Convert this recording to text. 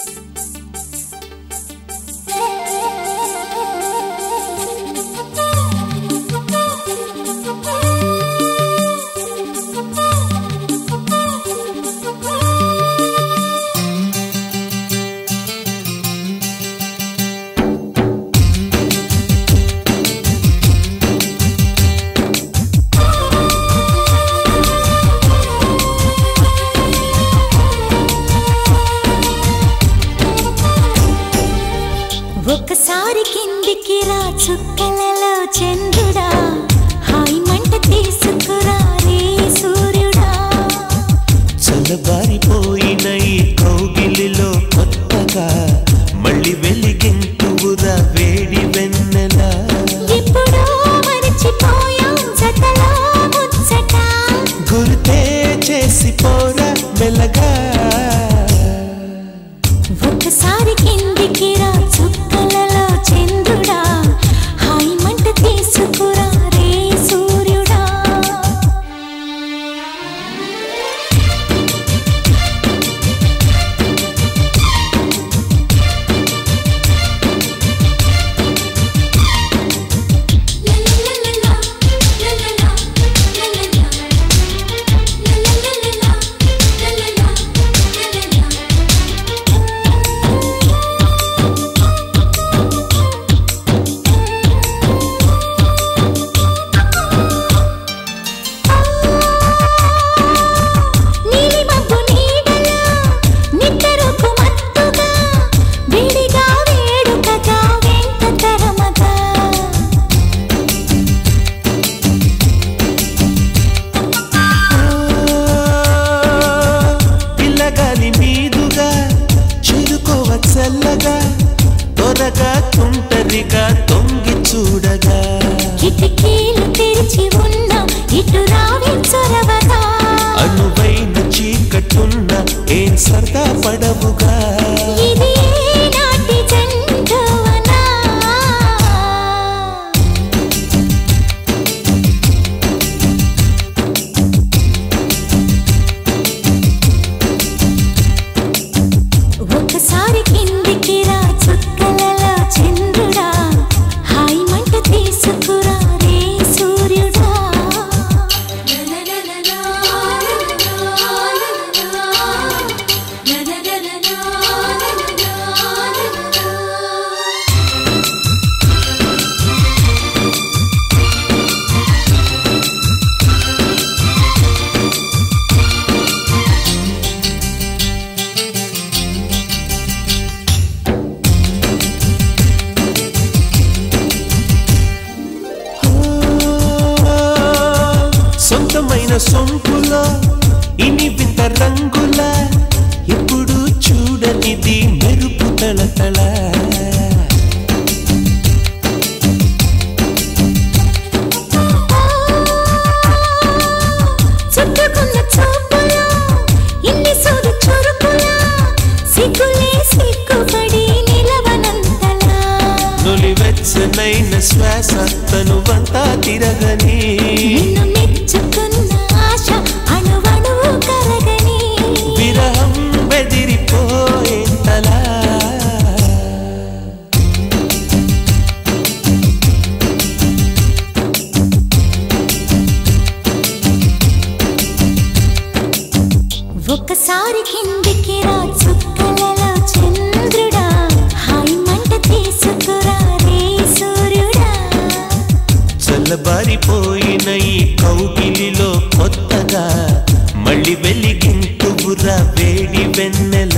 ఒకసారి చుక్కలలో చంద్రుడా. హాయి మంట తీసుకురా రే సూర్యుడా. చల్లబారిపోయిన ఈ కౌగిలిలో కొత్తగా మళ్ళీ వెలిగింతువురా మీదుగా చిరుకోవ చల్లగా త్వరగా తుంటరిగా తొంగి చూడగా. కిటికీలు సొంతమైన సొంపులో ఇని వింత రంగుల ఎప్పుడు చూడనిది మెరుపు తళతళ నులివెచ్చనైన శ్వాస తనువంతా తిరగని. ఒకసారి కిందికి రా చుక్కలలో చంద్రుడా. హాయి మంట తీసుకురా రే సూర్యుడా. చల్లబారిపోయిన ఈ కౌగిలిలో కొత్తగా మళ్ళీ వెలిగింతువురా వేడి వెన్నెల.